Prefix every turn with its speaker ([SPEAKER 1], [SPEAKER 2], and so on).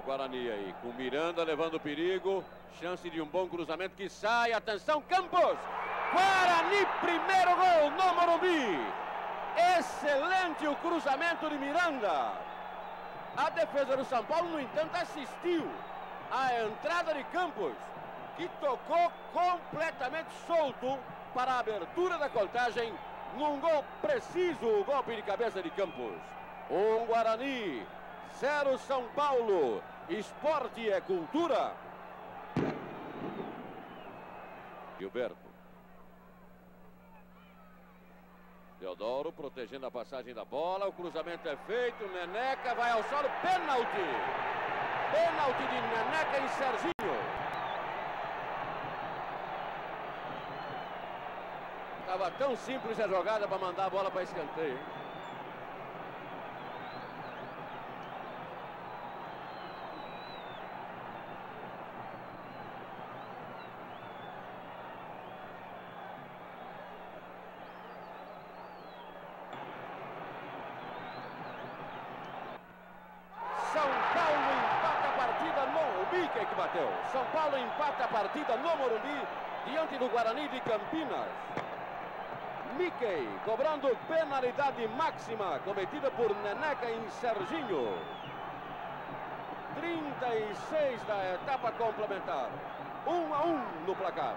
[SPEAKER 1] o Guarani aí, com Miranda levando perigo. Chance de um bom cruzamento que sai. Atenção, Campos! Guarani, primeiro gol no Morumbi. Excelente o cruzamento de Miranda. A defesa do São Paulo, no entanto, assistiu à entrada de Campos, que tocou completamente solto para a abertura da contagem num gol preciso, o golpe de cabeça de Campos. Um Guarani, zero São Paulo. Esporte é cultura. Gilberto. Teodoro protegendo a passagem da bola. O cruzamento é feito. Neneca vai ao solo. Pênalti. Pênalti de Neneca e Serginho. Estava tão simples a jogada para mandar a bola para escanteio. São Paulo empata a partida é que bateu? São Paulo empata a partida no Morumbi diante do Guarani de Campinas. Mickey cobrando penalidade máxima cometida por Neneca em Serginho. 36 da etapa complementar. 1 um a 1 um no placar.